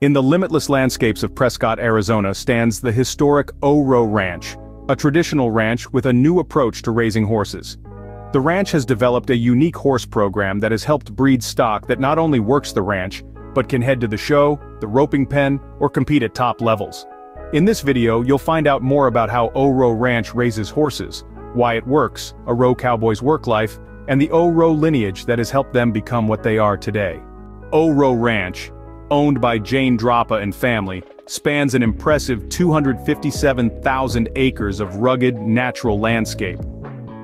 In the limitless landscapes of Prescott, Arizona stands the historic Oro Ranch, a traditional ranch with a new approach to raising horses. The ranch has developed a unique horse program that has helped breed stock that not only works the ranch, but can head to the show, the roping pen, or compete at top levels. In this video you'll find out more about how Oro Ranch raises horses, why it works, Oro Cowboys' work life, and the Oro lineage that has helped them become what they are today. Oro Ranch, owned by Jane Droppa and family, spans an impressive 257,000 acres of rugged, natural landscape.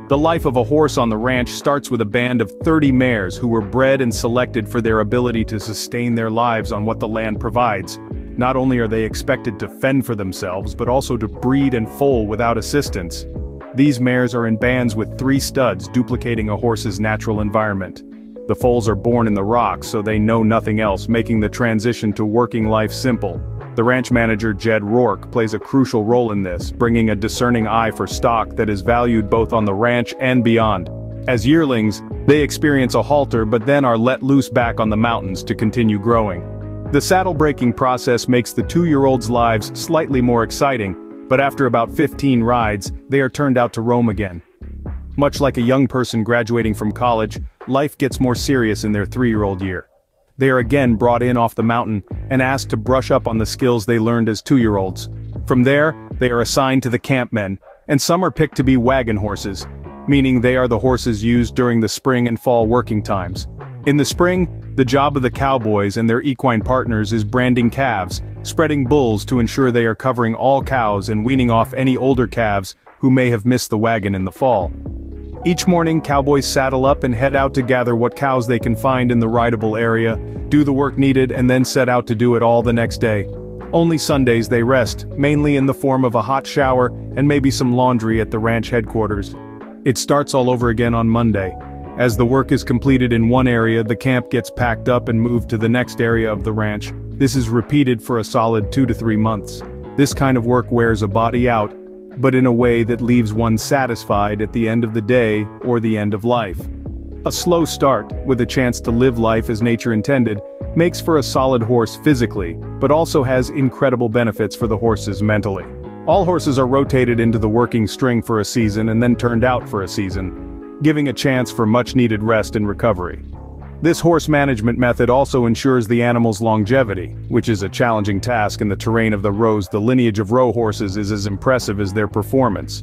The life of a horse on the ranch starts with a band of 30 mares who were bred and selected for their ability to sustain their lives on what the land provides. Not only are they expected to fend for themselves but also to breed and foal without assistance. These mares are in bands with three studs duplicating a horse's natural environment. The foals are born in the rocks so they know nothing else making the transition to working life simple. The ranch manager Jed Rourke plays a crucial role in this, bringing a discerning eye for stock that is valued both on the ranch and beyond. As yearlings, they experience a halter but then are let loose back on the mountains to continue growing. The saddle breaking process makes the two-year-olds' lives slightly more exciting, but after about 15 rides, they are turned out to roam again. Much like a young person graduating from college, life gets more serious in their three-year-old year. They are again brought in off the mountain and asked to brush up on the skills they learned as two-year-olds. From there, they are assigned to the campmen, and some are picked to be wagon horses, meaning they are the horses used during the spring and fall working times. In the spring, the job of the cowboys and their equine partners is branding calves, spreading bulls to ensure they are covering all cows and weaning off any older calves who may have missed the wagon in the fall. Each morning cowboys saddle up and head out to gather what cows they can find in the rideable area, do the work needed and then set out to do it all the next day. Only Sundays they rest, mainly in the form of a hot shower and maybe some laundry at the ranch headquarters. It starts all over again on Monday. As the work is completed in one area the camp gets packed up and moved to the next area of the ranch. This is repeated for a solid two to three months. This kind of work wears a body out, but in a way that leaves one satisfied at the end of the day or the end of life. A slow start, with a chance to live life as nature intended, makes for a solid horse physically, but also has incredible benefits for the horses mentally. All horses are rotated into the working string for a season and then turned out for a season, giving a chance for much-needed rest and recovery. This horse management method also ensures the animal's longevity, which is a challenging task in the terrain of the rows the lineage of Oro horses is as impressive as their performance.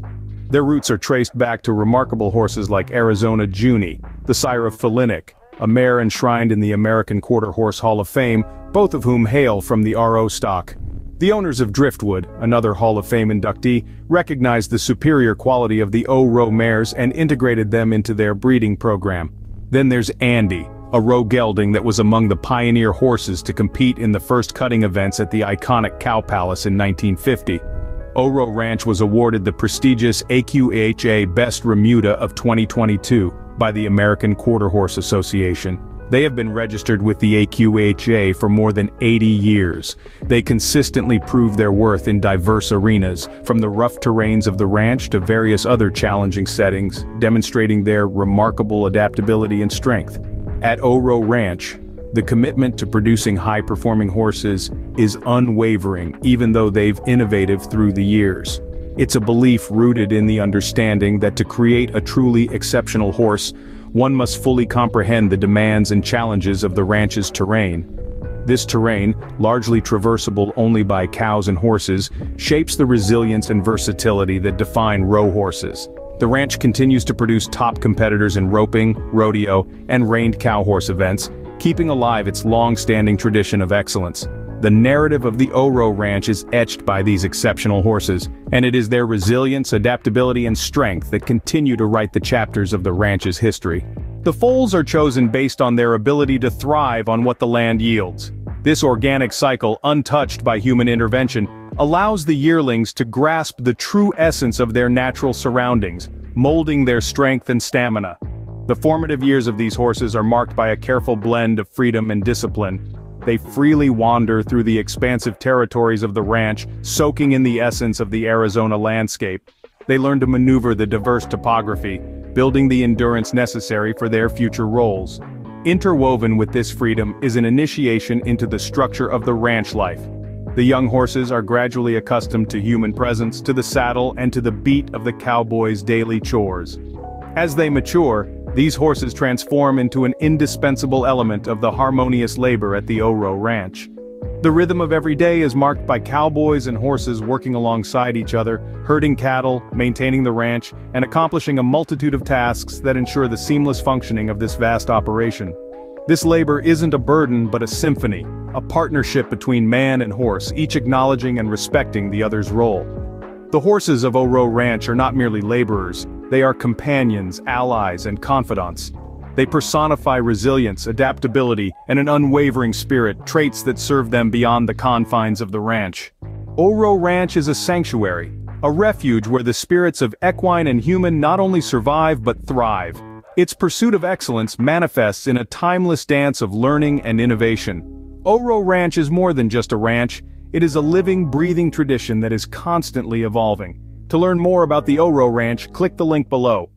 Their roots are traced back to remarkable horses like Arizona Junie, the sire of Fillinic, a mare enshrined in the American Quarter Horse Hall of Fame, both of whom hail from the RO stock. The owners of Driftwood, another Hall of Fame inductee, recognized the superior quality of the Oro mares and integrated them into their breeding program. Then there's Andy, a row gelding that was among the pioneer horses to compete in the first cutting events at the iconic Cow Palace in 1950. Oro Ranch was awarded the prestigious AQHA Best Remuda of 2022 by the American Quarter Horse Association. They have been registered with the AQHA for more than 80 years. They consistently prove their worth in diverse arenas, from the rough terrains of the ranch to various other challenging settings, demonstrating their remarkable adaptability and strength. At Oro Ranch, the commitment to producing high-performing horses is unwavering even though they've innovated through the years. It's a belief rooted in the understanding that to create a truly exceptional horse, one must fully comprehend the demands and challenges of the ranch's terrain. This terrain, largely traversable only by cows and horses, shapes the resilience and versatility that define Oro horses. The ranch continues to produce top competitors in roping, rodeo, and reined cow horse events, keeping alive its long-standing tradition of excellence. The narrative of the Oro Ranch is etched by these exceptional horses, and it is their resilience, adaptability and strength that continue to write the chapters of the ranch's history. The foals are chosen based on their ability to thrive on what the land yields. This organic cycle, untouched by human intervention, allows the yearlings to grasp the true essence of their natural surroundings, molding their strength and stamina. The formative years of these horses are marked by a careful blend of freedom and discipline. They freely wander through the expansive territories of the ranch, soaking in the essence of the Arizona landscape. They learn to maneuver the diverse topography, building the endurance necessary for their future roles. Interwoven with this freedom is an initiation into the structure of the ranch life. The young horses are gradually accustomed to human presence, to the saddle, and to the beat of the cowboy's daily chores. As they mature, these horses transform into an indispensable element of the harmonious labor at the Oro Ranch. The rhythm of every day is marked by cowboys and horses working alongside each other, herding cattle, maintaining the ranch, and accomplishing a multitude of tasks that ensure the seamless functioning of this vast operation. This labor isn't a burden but a symphony, a partnership between man and horse, each acknowledging and respecting the other's role. The horses of Oro Ranch are not merely laborers, they are companions, allies, and confidants. They personify resilience, adaptability, and an unwavering spirit, traits that serve them beyond the confines of the ranch. Oro Ranch is a sanctuary, a refuge where the spirits of equine and human not only survive but thrive. Its pursuit of excellence manifests in a timeless dance of learning and innovation. Oro Ranch is more than just a ranch, it is a living, breathing tradition that is constantly evolving. To learn more about the Oro Ranch, click the link below.